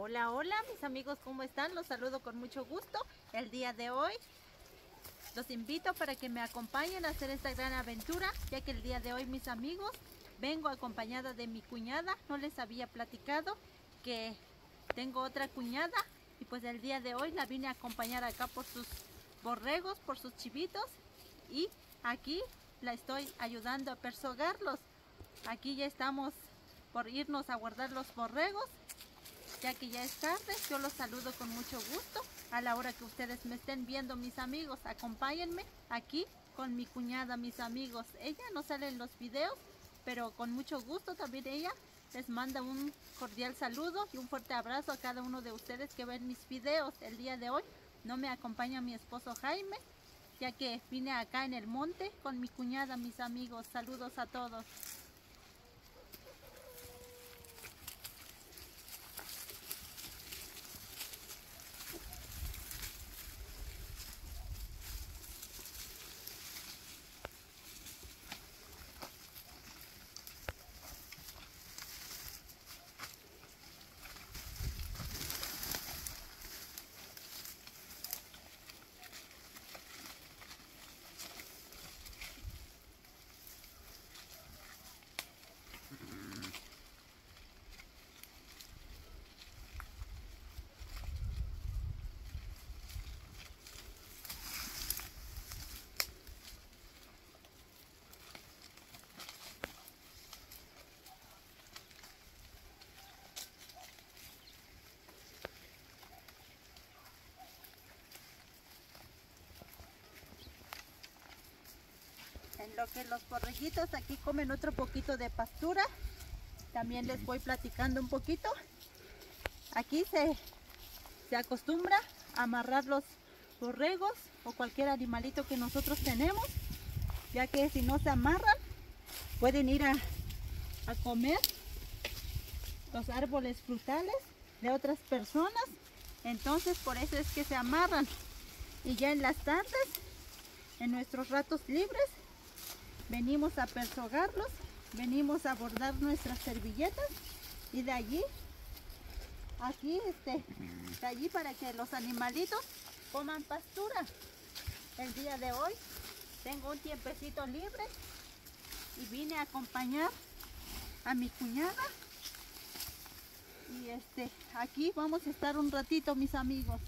Hola, hola mis amigos, ¿cómo están? Los saludo con mucho gusto. El día de hoy los invito para que me acompañen a hacer esta gran aventura, ya que el día de hoy mis amigos vengo acompañada de mi cuñada. No les había platicado que tengo otra cuñada y pues el día de hoy la vine a acompañar acá por sus borregos, por sus chivitos y aquí la estoy ayudando a persogarlos. Aquí ya estamos por irnos a guardar los borregos ya que ya es tarde, yo los saludo con mucho gusto. A la hora que ustedes me estén viendo, mis amigos, acompáñenme aquí con mi cuñada, mis amigos. Ella no sale en los videos, pero con mucho gusto también ella les manda un cordial saludo y un fuerte abrazo a cada uno de ustedes que ven mis videos el día de hoy. No me acompaña mi esposo Jaime, ya que vine acá en el monte con mi cuñada, mis amigos. Saludos a todos. En lo que los borreguitos aquí comen otro poquito de pastura. También les voy platicando un poquito. Aquí se, se acostumbra a amarrar los borregos o cualquier animalito que nosotros tenemos ya que si no se amarran pueden ir a, a comer los árboles frutales de otras personas. Entonces por eso es que se amarran. Y ya en las tardes en nuestros ratos libres venimos a persogarlos, venimos a bordar nuestras servilletas y de allí, aquí, este, de allí para que los animalitos coman pastura. El día de hoy tengo un tiempecito libre y vine a acompañar a mi cuñada y este, aquí vamos a estar un ratito mis amigos.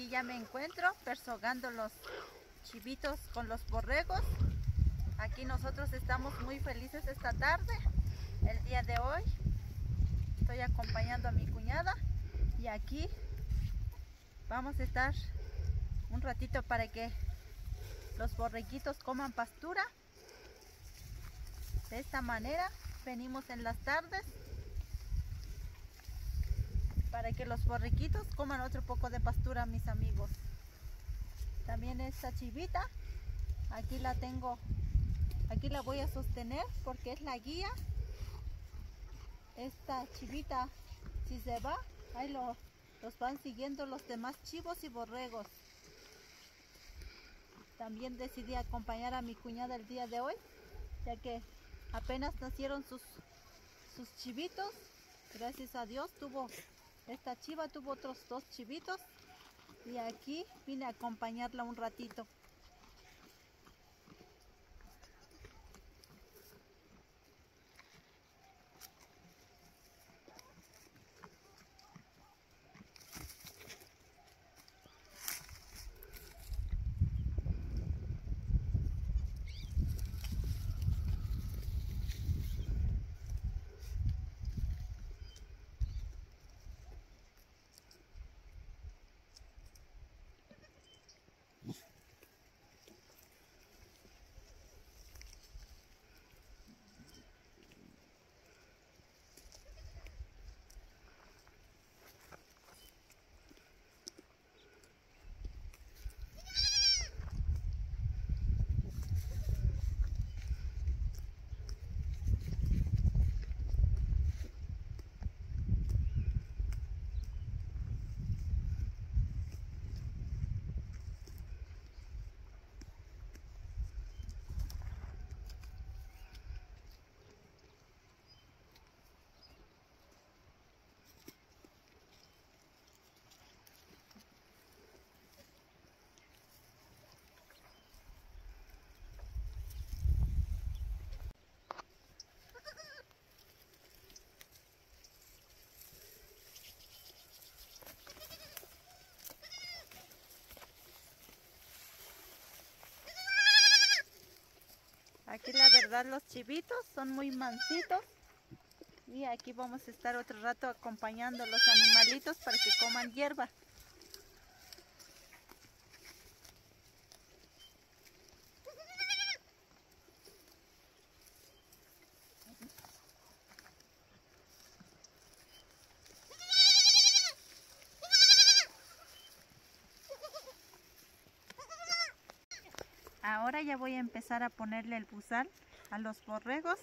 Aquí ya me encuentro persogando los chivitos con los borregos. Aquí nosotros estamos muy felices esta tarde, el día de hoy. Estoy acompañando a mi cuñada y aquí vamos a estar un ratito para que los borreguitos coman pastura. De esta manera venimos en las tardes para que los borriquitos coman otro poco de pastura, mis amigos. También esta chivita, aquí la tengo Aquí la voy a sostener porque es la guía. Esta chivita, si se va, ahí lo, los van siguiendo los demás chivos y borregos. También decidí acompañar a mi cuñada el día de hoy, ya que apenas nacieron sus, sus chivitos. Gracias a Dios tuvo, esta chiva tuvo otros dos chivitos y aquí vine a acompañarla un ratito. Aquí la verdad los chivitos son muy mansitos. Y aquí vamos a estar otro rato acompañando a los animalitos para que coman hierba. Ya voy a empezar a ponerle el buzal a los borregos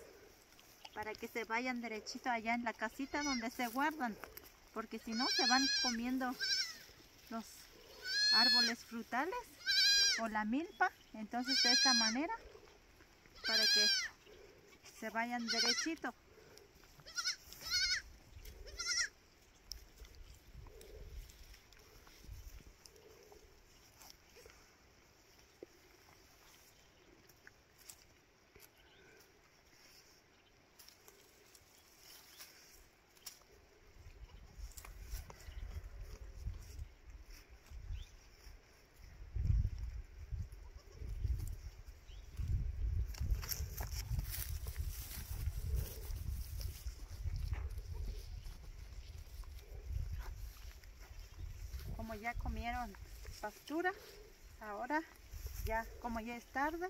para que se vayan derechito allá en la casita donde se guardan porque si no se van comiendo los árboles frutales o la milpa. Entonces de esta manera para que se vayan derechito ya comieron pastura, ahora ya como ya es tarde,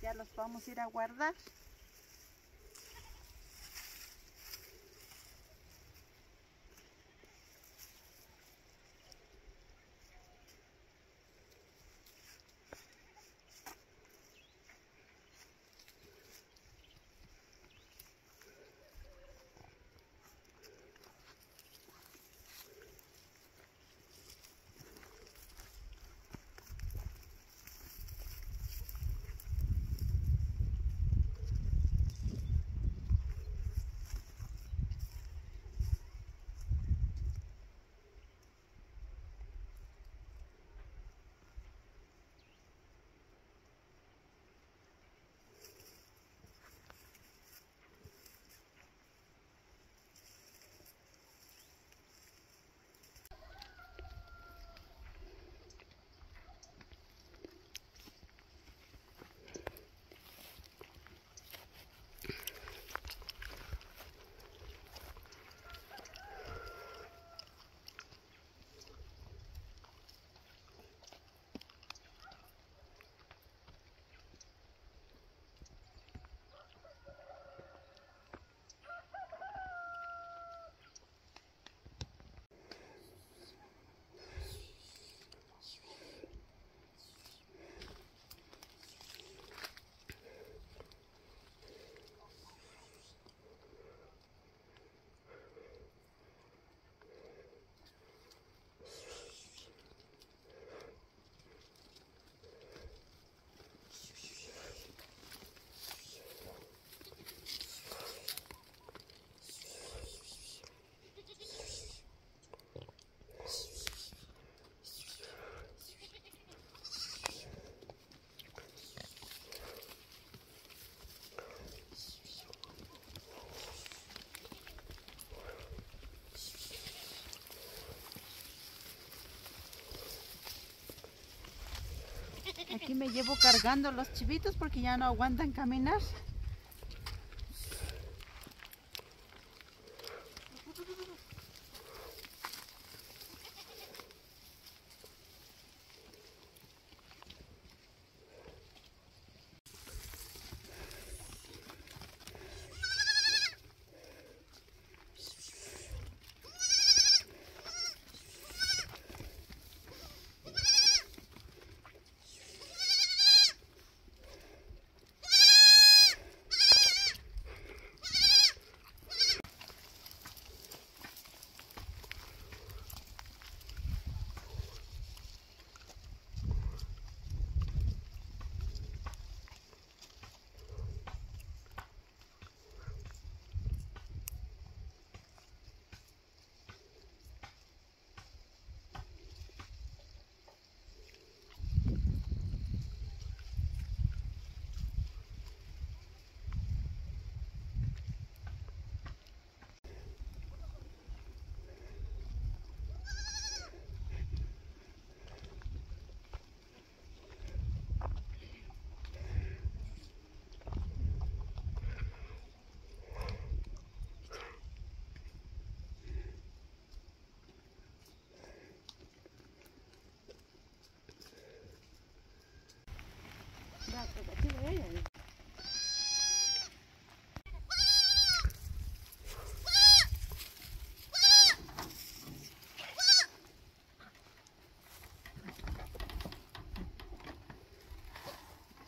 ya los vamos a ir a guardar. Aquí me llevo cargando los chivitos porque ya no aguantan caminar.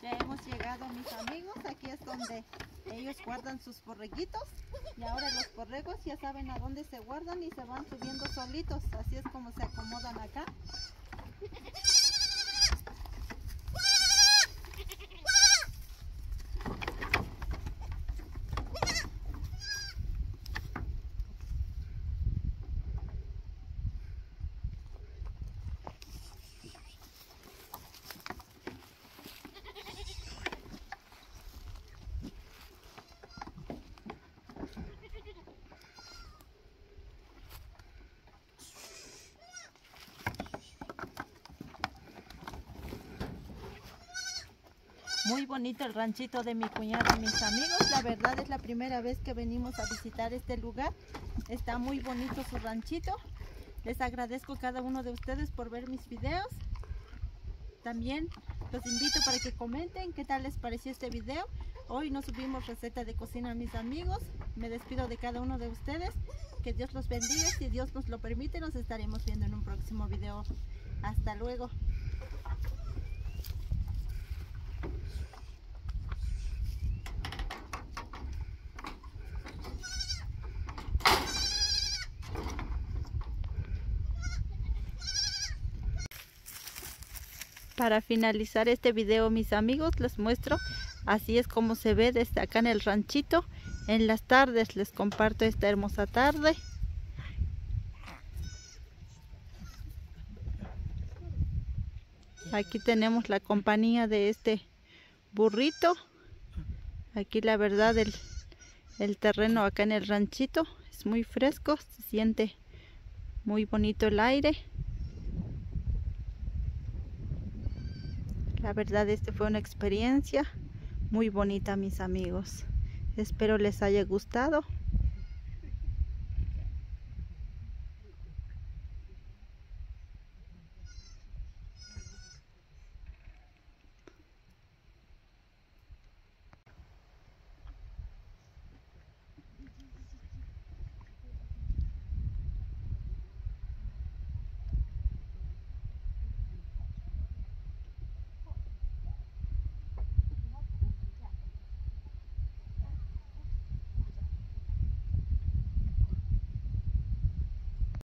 Ya hemos llegado mis amigos, aquí es donde ellos guardan sus borreguitos. Y ahora los borregos ya saben a dónde se guardan y se van subiendo solitos, así es como se acomodan acá. Muy bonito el ranchito de mi cuñada mis amigos. La verdad es la primera vez que venimos a visitar este lugar. Está muy bonito su ranchito. Les agradezco a cada uno de ustedes por ver mis videos. También los invito para que comenten qué tal les pareció este video. Hoy no subimos receta de cocina mis amigos. Me despido de cada uno de ustedes. Que Dios los bendiga. Si Dios nos lo permite, nos estaremos viendo en un próximo video. Hasta luego. Para finalizar este video mis amigos les muestro así es como se ve desde acá en el ranchito. En las tardes les comparto esta hermosa tarde. Aquí tenemos la compañía de este burrito. Aquí la verdad el, el terreno acá en el ranchito es muy fresco, se siente muy bonito el aire. La verdad, este fue una experiencia muy bonita, mis amigos. Espero les haya gustado.